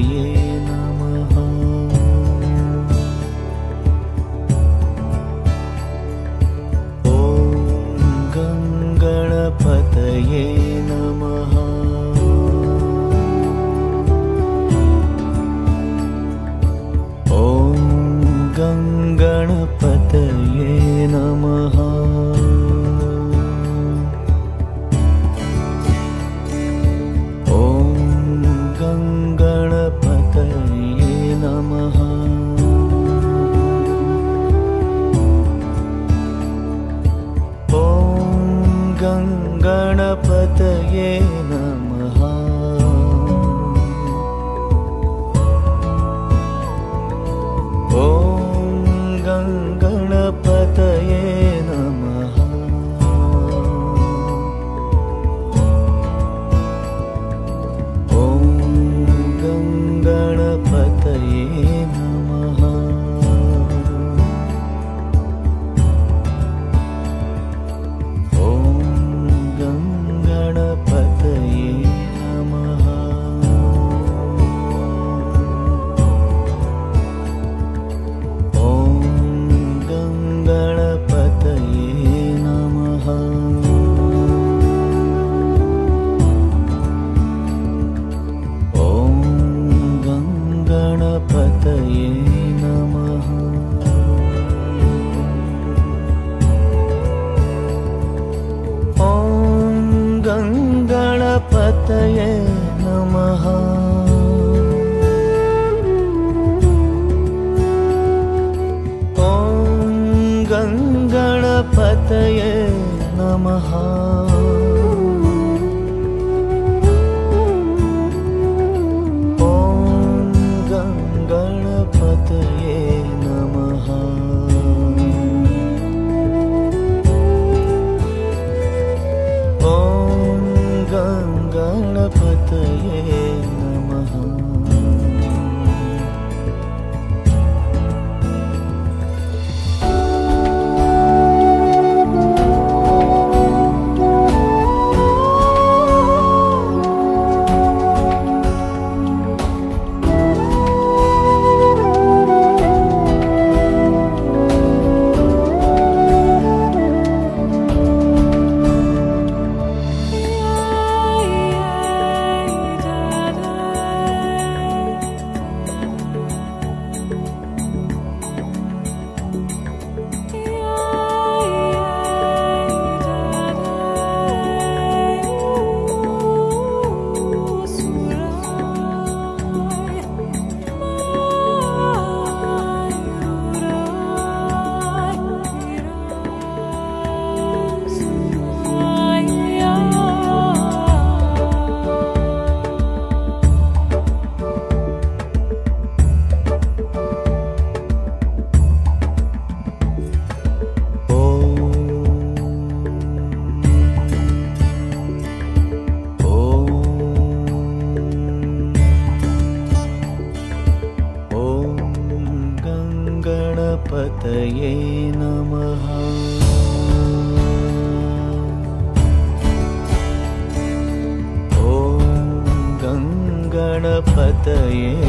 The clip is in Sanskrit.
नमः। ॐ गणपतये llena कतये नमः। ये